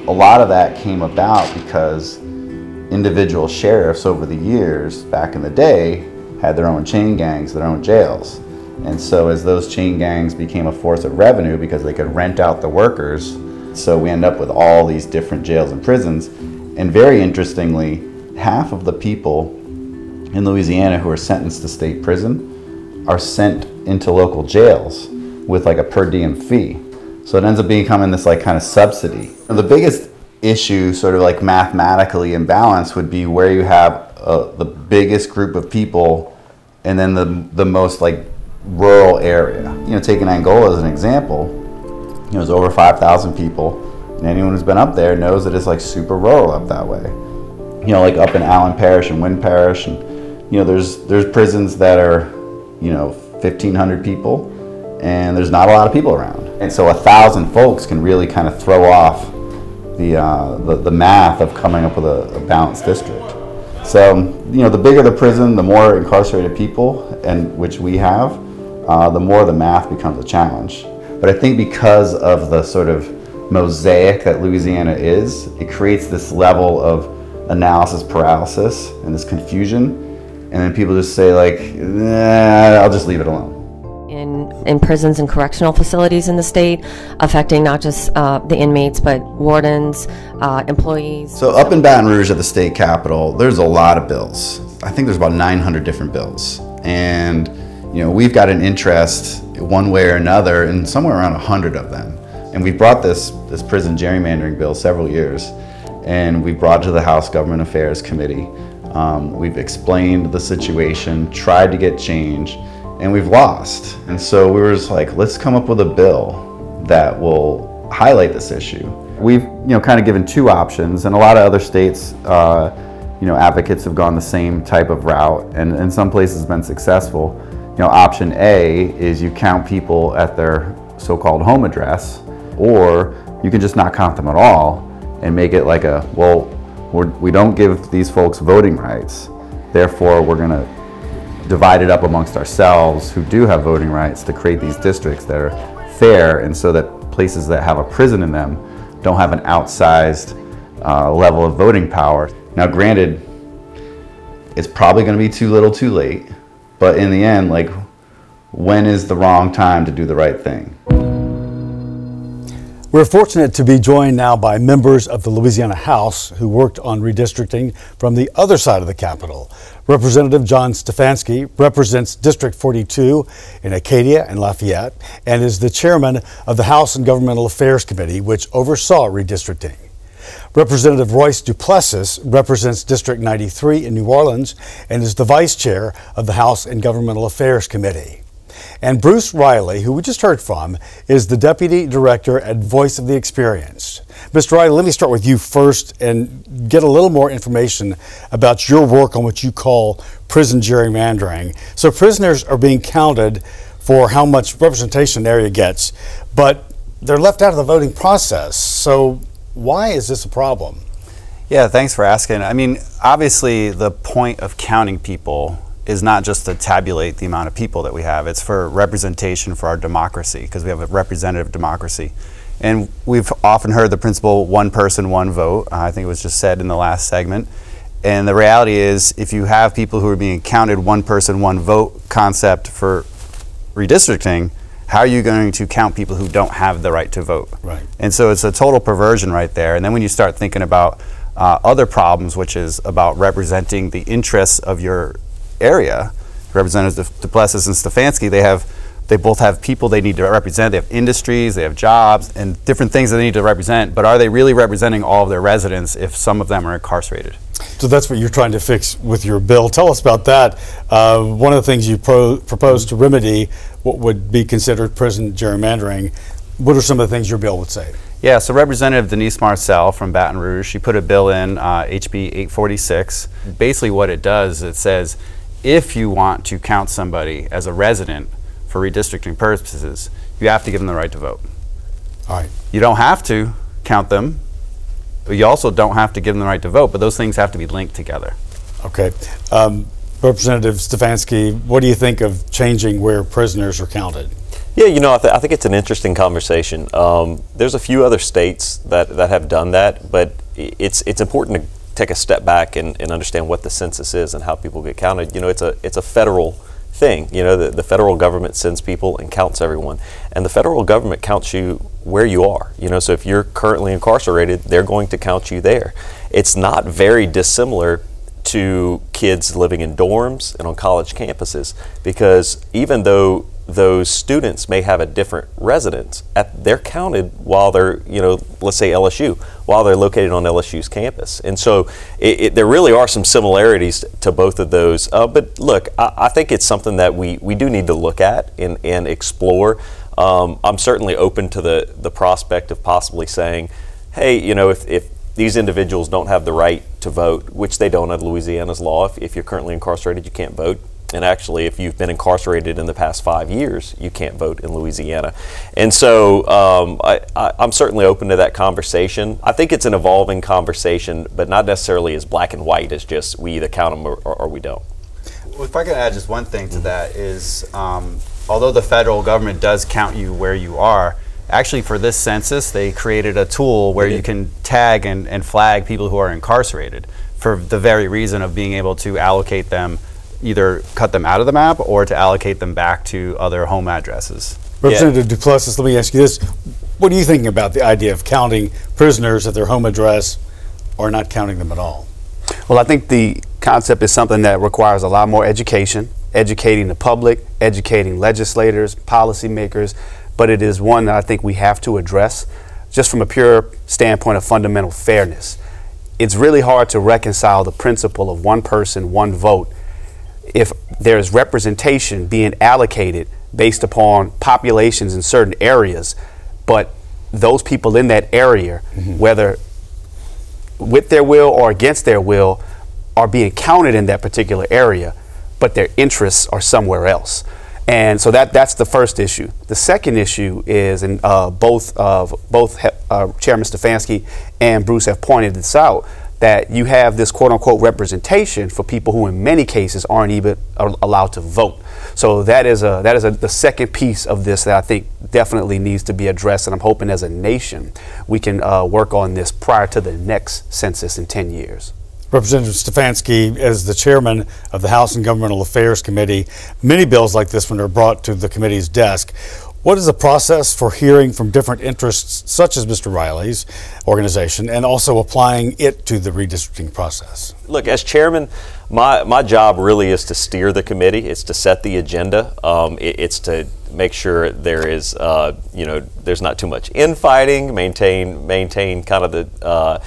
A lot of that came about because individual sheriffs over the years, back in the day, had their own chain gangs, their own jails. And so as those chain gangs became a force of revenue because they could rent out the workers, so we end up with all these different jails and prisons. And very interestingly, half of the people in Louisiana who are sentenced to state prison are sent into local jails with like a per diem fee. So it ends up becoming this like kind of subsidy. The biggest issue, sort of like mathematically imbalanced, would be where you have uh, the biggest group of people and then the, the most like rural area. You know, taking Angola as an example, you know, over 5,000 people. And anyone who's been up there knows that it's like super rural up that way. You know, like up in Allen Parish and Winn Parish and you know, there's there's prisons that are, you know, 1,500 people, and there's not a lot of people around, and so a thousand folks can really kind of throw off the uh, the, the, math of coming up with a, a balanced district. So, you know, the bigger the prison, the more incarcerated people, and which we have, uh, the more the math becomes a challenge. But I think because of the sort of mosaic that Louisiana is, it creates this level of analysis paralysis and this confusion and then people just say like, nah, I'll just leave it alone. in, in prisons and correctional facilities in the state, affecting not just uh, the inmates, but wardens, uh, employees. So up in Baton Rouge at the state capitol, there's a lot of bills. I think there's about 900 different bills. And, you know, we've got an interest one way or another in somewhere around 100 of them. And we brought this, this prison gerrymandering bill several years, and we brought it to the House Government Affairs Committee. Um, we've explained the situation, tried to get change, and we've lost. And so we were just like, let's come up with a bill that will highlight this issue. We've, you know, kind of given two options, and a lot of other states, uh, you know, advocates have gone the same type of route, and in some places been successful. You know, option A is you count people at their so-called home address, or you can just not count them at all and make it like a, well, we're, we do not give these folks voting rights, therefore we're going to divide it up amongst ourselves who do have voting rights to create these districts that are fair and so that places that have a prison in them don't have an outsized uh, level of voting power. Now granted, it's probably going to be too little too late, but in the end, like, when is the wrong time to do the right thing? We're fortunate to be joined now by members of the Louisiana House who worked on redistricting from the other side of the Capitol. Representative John Stefanski represents District 42 in Acadia and Lafayette and is the chairman of the House and Governmental Affairs Committee, which oversaw redistricting. Representative Royce Duplessis represents District 93 in New Orleans and is the vice chair of the House and Governmental Affairs Committee. And Bruce Reilly, who we just heard from, is the Deputy Director at Voice of the Experienced. Mr. Reilly, let me start with you first and get a little more information about your work on what you call prison gerrymandering. So prisoners are being counted for how much representation an area gets, but they're left out of the voting process. So why is this a problem? Yeah, thanks for asking. I mean, obviously, the point of counting people is not just to tabulate the amount of people that we have, it's for representation for our democracy, because we have a representative democracy. And we've often heard the principle one person, one vote. Uh, I think it was just said in the last segment. And the reality is, if you have people who are being counted one person, one vote concept for redistricting, how are you going to count people who don't have the right to vote? Right. And so it's a total perversion right there. And then when you start thinking about uh, other problems, which is about representing the interests of your area, Representatives Duplessis and Stefanski, they have they both have people they need to represent. They have industries, they have jobs, and different things that they need to represent. But are they really representing all of their residents if some of them are incarcerated? So that's what you're trying to fix with your bill. Tell us about that. Uh, one of the things you pro- propose to remedy what would be considered prison gerrymandering. What are some of the things your bill would say? Yeah, so Representative Denise Marcelle from Baton Rouge, she put a bill in uh, HB 846. Basically, what it does, it says if you want to count somebody as a resident for redistricting purposes, you have to give them the right to vote. All right. You don't have to count them, but you also don't have to give them the right to vote, but those things have to be linked together. Okay. Um, Representative Stefanski, what do you think of changing where prisoners are counted? Yeah, you know, I, th- I think it's an interesting conversation. Um, there's a few other states that, that have done that, but it's it's important to take a step back and, and understand what the census is and how people get counted. You know, it's a it's a federal thing. You know, the, the federal government sends people and counts everyone, and the federal government counts you where you are. You know, so if you're currently incarcerated, they're going to count you there. It's not very dissimilar to kids living in dorms and on college campuses because even though those students may have a different residence. At, they're counted while they're, you know, let's say LSU, while they're located on LSU's campus. And so it, it, there really are some similarities to both of those. Uh, but look, I, I, think it's something that we, we do need to look at and, and explore. Um, I'm certainly open to the, the prospect of possibly saying, hey, you know, if, if these individuals don't have the right to vote, which they don't under Louisiana's law, if, if you're currently incarcerated, you can't vote and actually, if you've been incarcerated in the past five years, you can't vote in Louisiana. And so um, I, am certainly open to that conversation. I think it's an evolving conversation, but not necessarily as black and white as just we either count them or, or, or we don't. Well, if I could add just one thing to that is, um, although the federal government does count you where you are, actually for this census, they created a tool where you can tag and, and flag people who are incarcerated for the very reason of being able to allocate them either cut them out of the map or to allocate them back to other home addresses. Representative Duplessis, let me ask you this. What are you thinking about the idea of counting prisoners at their home address or not counting them at all? Well, I think the concept is something that requires a lot more education, educating the public, educating legislators, policymakers, but it is one that I think we have to address just from a pure standpoint of fundamental fairness. It's really hard to reconcile the principle of one person, one vote if there's representation being allocated based upon populations in certain areas, but those people in that area, mm-hmm. whether with their will or against their will, are being counted in that particular area, but their interests are somewhere else. And so that that's the first issue. The second issue is, and uh, both of both uh, Chairman Stefanski and Bruce have pointed this out, that you have this quote unquote representation for people who in many cases aren't even allowed to vote. So that is a that is a, the second piece of this that I think definitely needs to be addressed, and I'm hoping as a nation we can uh, work on this prior to the next census in 10 years. Representative Stefanski, as the chairman of the House and Governmental Affairs Committee, many bills like this one are brought to the committee's desk. What is the process for hearing from different interests, such as Mr. Reilly's organization, and also applying it to the redistricting process? Look, as chairman, my, my job really is to steer the committee. It's to set the agenda. Um, it, it's to make sure there is, uh, you know, there's not too much infighting. Maintain maintain kind of the. Uh,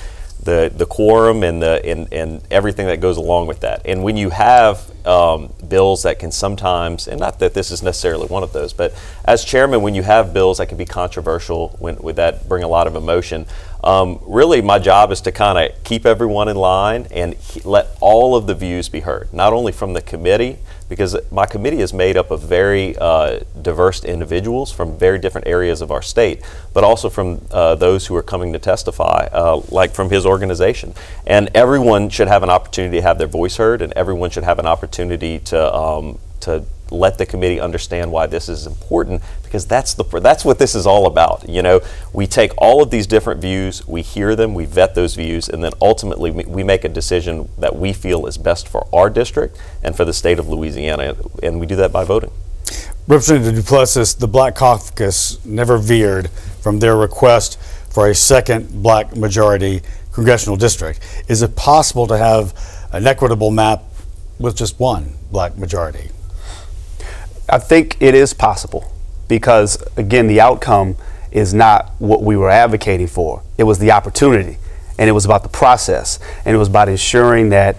the, the quorum and the and, and everything that goes along with that. And when you have um, bills that can sometimes, and not that this is necessarily one of those, but as chairman, when you have bills that can be controversial, when would that bring a lot of emotion? Um, really, my job is to kind of keep everyone in line and let all of the views be heard, not only from the committee, because my committee is made up of very uh, diverse individuals from very different areas of our state, but also from uh, those who are coming to testify, uh, like from his organization. And everyone should have an opportunity to have their voice heard, and everyone should have an opportunity to um, to let the committee understand why this is important because that's the that's what this is all about. You know, we take all of these different views, we hear them, we vet those views, and then ultimately we make a decision that we feel is best for our district and for the state of Louisiana, and we do that by voting. Representative Duplessis, the Black Caucus never veered from their request for a second black majority congressional district. Is it possible to have an equitable map with just one black majority? I think it is possible because, again, the outcome is not what we were advocating for. It was the opportunity, and it was about the process, and it was about ensuring that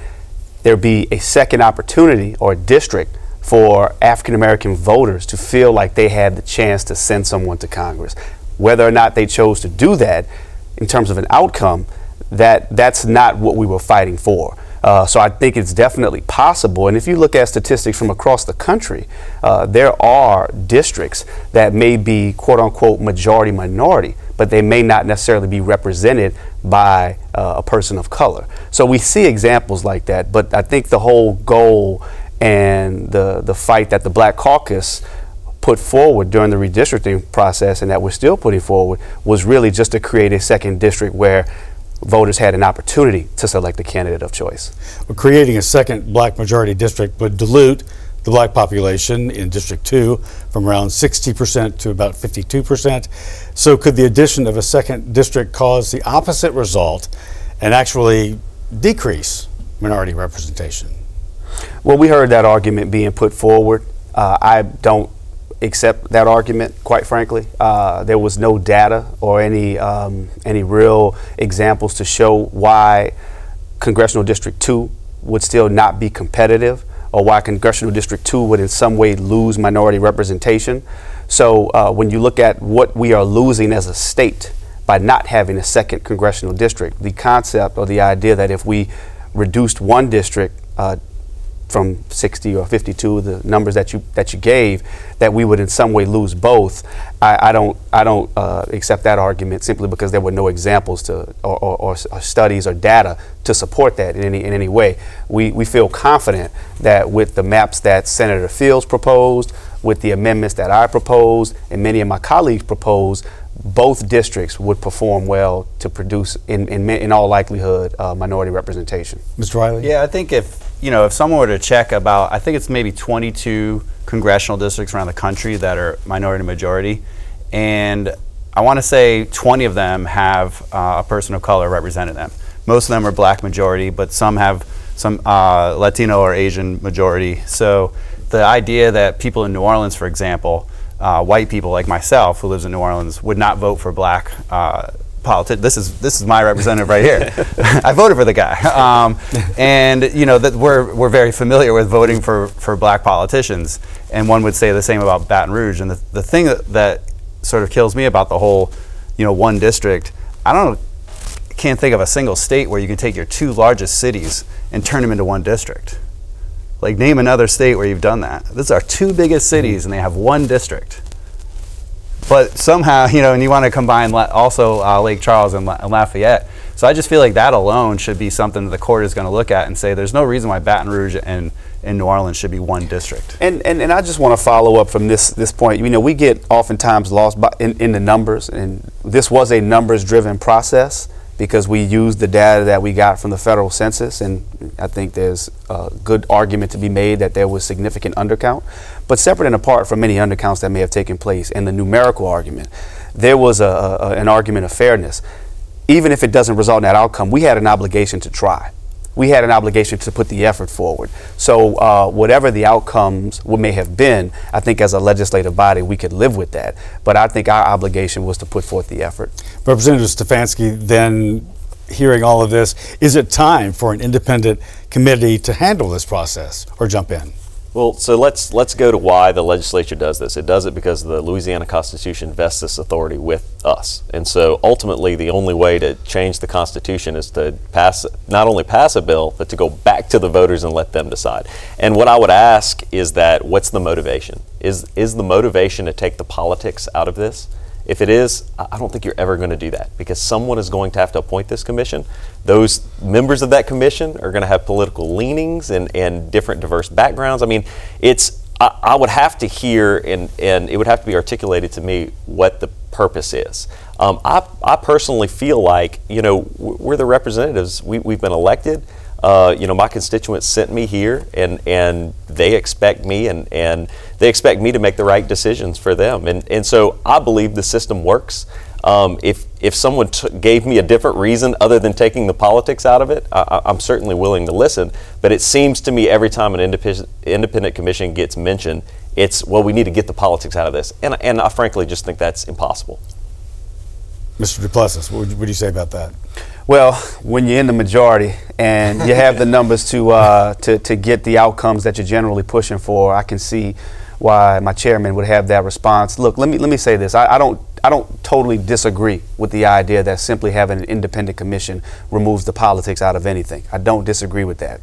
there be a second opportunity or district for African American voters to feel like they had the chance to send someone to Congress. Whether or not they chose to do that in terms of an outcome, that that's not what we were fighting for. Uh, so I think it's definitely possible. And if you look at statistics from across the country, uh, there are districts that may be quote unquote majority minority, but they may not necessarily be represented by uh, a person of color. So we see examples like that. But I think the whole goal and the, the fight that the Black Caucus put forward during the redistricting process and that we're still putting forward was really just to create a second district where voters had an opportunity to select a candidate of choice. Well, creating a second black majority district would dilute the black population in District 2 from around 60% to about 52%. So, could the addition of a second district cause the opposite result and actually decrease minority representation? Well, we heard that argument being put forward. Uh, I don't accept that argument, quite frankly. Uh, there was no data or any um, any real examples to show why Congressional District 2 would still not be competitive or why Congressional District 2 would in some way lose minority representation. So uh, when you look at what we are losing as a state by not having a second congressional district, the concept or the idea that if we reduced one district uh, from 60 or 52, the numbers that you that you gave, that we would in some way lose both. I, I don't I don't uh, accept that argument simply because there were no examples to or, or, or, studies or data to support that in any in any way. We we feel confident that with the maps that Senator Fields proposed, with the amendments that I proposed, and many of my colleagues proposed, both districts would perform well to produce, in, in, in all likelihood, uh, minority representation. Mr. Reilly? Yeah, I think if you know, if someone were to check about, I think it's maybe 22 congressional districts around the country that are minority majority, and I want to say 20 of them have uh, a person of color representing them. Most of them are black majority, but some have some uh, Latino or Asian majority. So the idea that people in New Orleans, for example, uh, white people like myself who lives in New Orleans would not vote for black This is this is my representative right here. *laughs* I voted for the guy, *laughs* um, and you know that we're we're very familiar with voting for for black politicians, and one would say the same about Baton Rouge. And the the thing that, that sort of kills me about the whole, you know, one district. I don't can't think of a single state where you can take your two largest cities and turn them into one district. Like name another state where you've done that. These are two biggest cities and they have one district. But somehow, *laughs* you know, and you want to combine also uh, Lake Charles and, La- and Lafayette. So I just feel like that alone should be something that the court is going to look at and say there's no reason why Baton Rouge and, and New Orleans should be one district. And, and, and I just want to follow up from this this point. You know, we get oftentimes lost by, in, in the numbers, and this was a numbers driven process because we used the data that we got from the federal census, and I think there's a good argument to be made that there was significant undercount. But separate and apart from any undercounts that may have taken place and the numerical argument, there was a, a, an argument of fairness. Even if it doesn't result in that outcome, we had an obligation to try. We had an obligation to put the effort forward. So, uh, whatever the outcomes may have been, I think as a legislative body, we could live with that. But I think our obligation was to put forth the effort. Representative Stefanski, then hearing all of this, is it time for an independent committee to handle this process or jump in? Well, so let's let's go to why the legislature does this. It does it because the Louisiana Constitution vests this authority with us, and so ultimately the only way to change the Constitution is to pass not only pass a bill, but to go back to the voters and let them decide. And what I would ask is that what's the motivation? Is is the motivation to take the politics out of this? If it is, I don't think you're ever going to do that because someone is going to have to appoint this commission. Those members of that commission are going to have political leanings and, and different diverse backgrounds. I mean, it's I, I would have to hear and, and it would have to be articulated to me what the purpose is. Um, I, I personally feel like, you know, we're the representatives. We, we've been elected. Uh, you know, my constituents sent me here, and, and they expect me, and, and they expect me to make the right decisions for them. And, and so I believe the system works. Um, if, if someone gave me a different reason other than taking the politics out of it, I, am certainly willing to listen. But it seems to me every time an independent, independent commission gets mentioned, it's, well, we need to get the politics out of this. And, and I frankly just think that's impossible. Mr. Duplessis, what would, what would you say about that? Well, when you're in the majority and you have the numbers to, uh, to, to get the outcomes that you're generally pushing for, I can see why my chairman would have that response. Look, let me, let me say this. I, I, don't, I don't totally disagree with the idea that simply having an independent commission removes the politics out of anything. I don't disagree with that.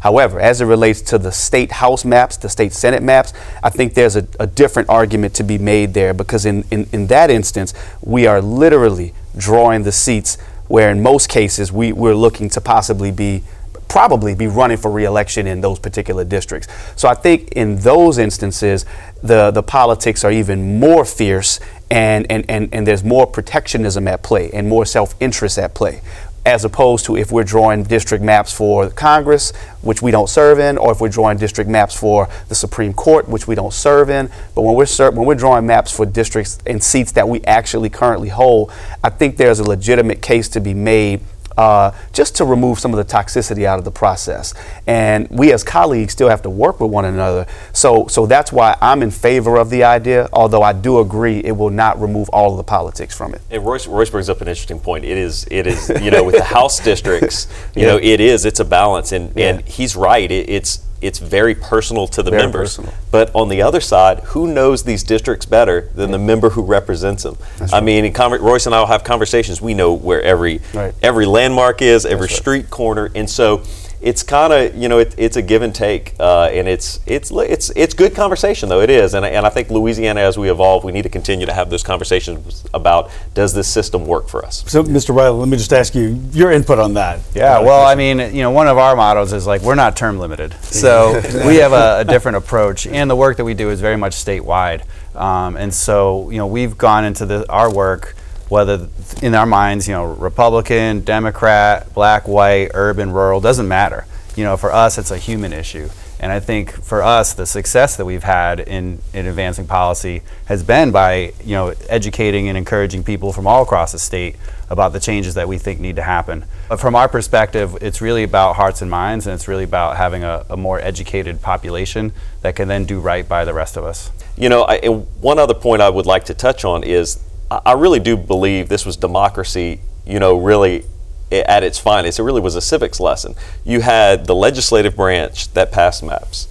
However, as it relates to the state house maps, the state senate maps, I think there's a, a different argument to be made there because in, in, in that instance, we are literally drawing the seats where in most cases we, we're looking to possibly be probably be running for reelection in those particular districts. So I think in those instances, the, the politics are even more fierce and, and, and, and there's more protectionism at play and more self-interest at play as opposed to if we're drawing district maps for Congress, which we don't serve in, or if we're drawing district maps for the Supreme Court, which we don't serve in. But when we're when we're drawing maps for districts and seats that we actually currently hold, I think there's a legitimate case to be made uh, just to remove some of the toxicity out of the process. And we as colleagues still have to work with one another. So, so that's why I'm in favor of the idea, although I do agree it will not remove all of the politics from it. And Royce, Royce brings up an interesting point. It is, it is, you know, with the House districts, *laughs* you yeah. know, it is, it's a balance. And, yeah. and he's right. It, it's, it's very personal to the very members. Personal. But on the other side, who knows these districts better than yeah. the member who represents them? That's I right. mean, Royce and I will have conversations. We know where every right. every landmark is, every That's street right. corner, and so it's kind of you know it, it's a give and take, uh, and it's it's it's it's good conversation though it is, and and I think Louisiana as we evolve, we need to continue to have those conversations about does this system work for us. So, Mr. Reilly, let me just ask you your input on that. Yeah, well, I mean, you know, one of our mottos is like we're not term limited, so *laughs* we have a, a, different approach, and the work that we do is very much statewide, um, and so you know we've gone into the, our work whether in our minds, you know, Republican, Democrat, black, white, urban, rural, doesn't matter. you know, for us, it's a human issue. And I think for us, the success that we've had in, in advancing policy has been by, you know, educating and encouraging people from all across the state about the changes that we think need to happen. But from our perspective, it's really about hearts and minds, and it's really about having a, a more educated population that can then do right by the rest of us. You know, I, one other point I would like to touch on is I really do believe this was democracy, you know, really at its finest. It really was a civics lesson. You had the legislative branch that passed maps.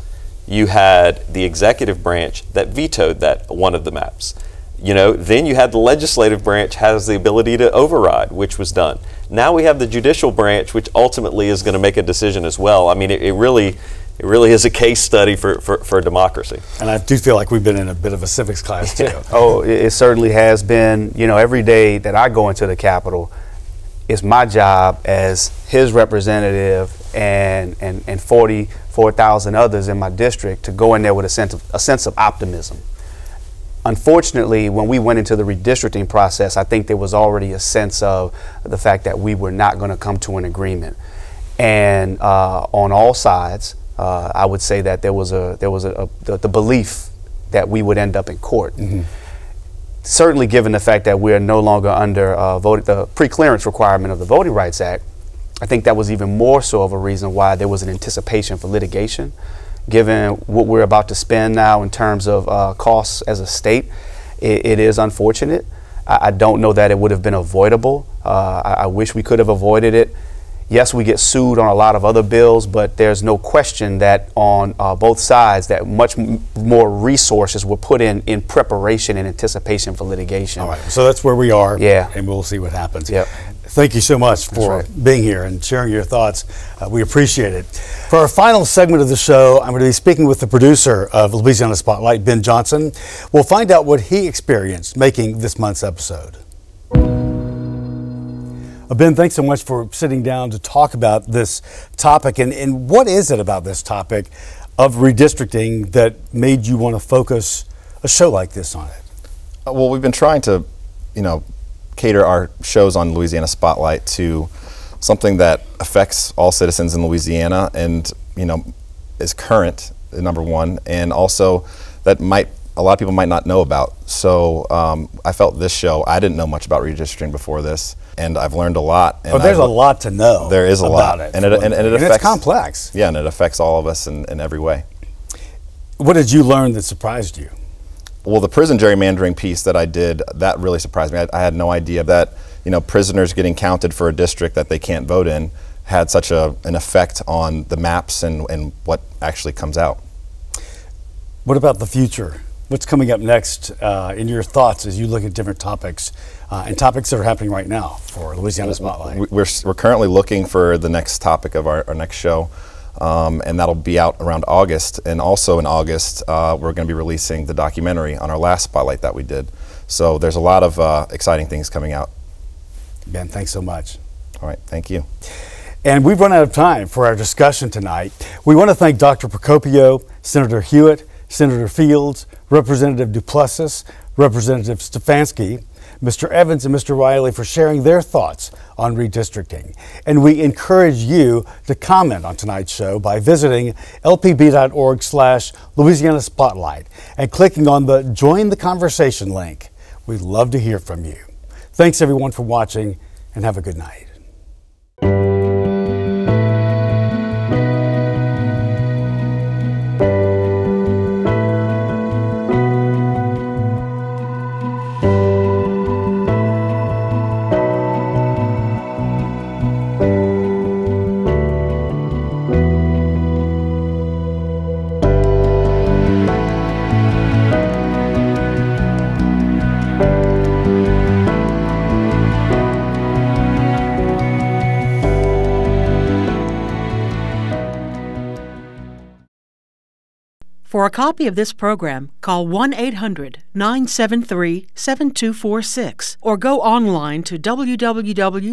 You had the executive branch that vetoed that one of the maps. You know, then you had the legislative branch has the ability to override, which was done. Now we have the judicial branch, which ultimately is going to make a decision as well. I mean, it, it really it really is a case study for, for, for, democracy. And I do feel like we've been in a bit of a civics class too. *laughs* oh, it certainly has been. You know, every day that I go into the Capitol, it's my job as his representative and, and, and 44,000 others in my district to go in there with a sense of, a sense of optimism. Unfortunately, when we went into the redistricting process, I think there was already a sense of the fact that we were not going to come to an agreement. And uh, on all sides, uh, I would say that there was a there was a, a the, the, belief that we would end up in court. Mm -hmm certainly given the fact that we're no longer under uh, vote, the pre-clearance requirement of the Voting Rights Act, I think that was even more so of a reason why there was an anticipation for litigation. Given what we're about to spend now in terms of uh, costs as a state, it, it is unfortunate. I, I, don't know that it would have been avoidable. Uh, I, I wish we could have avoided it. Yes, we get sued on a lot of other bills, but there's no question that on uh, both sides that much more resources were put in in preparation and anticipation for litigation. All right, so that's where we are. Yeah, and we'll see what happens. Yep. Thank you so much for right. being here and sharing your thoughts. Uh, we appreciate it. For our final segment of the show, I'm going to be speaking with the producer of Louisiana Spotlight, Ben Johnson. We'll find out what he experienced making this month's episode. Uh, ben, thanks so much for sitting down to talk about this topic. And, and what is it about this topic of redistricting that made you want to focus a show like this on it? Uh, well, we've been trying to, you know, cater our shows on Louisiana Spotlight to something that affects all citizens in Louisiana and, you know, is current, number one, and also that might a lot of people might not know about. So um, I felt this show, I didn't know much about redistricting before this, and I've learned a lot. And oh, there's I've, a lot to know. There is a lot. It, and, it, and, and, it affects, it's complex. Yeah, and it affects all of us in, in every way. What did you learn that surprised you? Well, the prison gerrymandering piece that I did, that really surprised me. I, I had no idea that, you know, prisoners getting counted for a district that they can't vote in had such a, an effect on the maps and, and what actually comes out. What about the future? What's coming up next uh, in your thoughts as you look at different topics uh, and topics that are happening right now for Louisiana Spotlight? We're, we're currently looking for the next topic of our, our next show. Um, and that'll be out around August. And also in August, uh, we're going to be releasing the documentary on our last spotlight that we did. So there's a lot of uh, exciting things coming out. Ben, thanks so much. All right, thank you. And we've run out of time for our discussion tonight. We want to thank Dr. Procopio, Senator Hewitt, Senator Fields, Representative Duplessis, Representative Stefanski, Mr. Evans and Mr. Reilly for sharing their thoughts on redistricting. And we encourage you to comment on tonight's show by visiting lpb.org slash Louisiana Spotlight and clicking on the Join the Conversation link. We'd love to hear from you. Thanks everyone for watching and have a good night. A copy of this program, call 1 800 973 7246 or go online to www.lpb.org.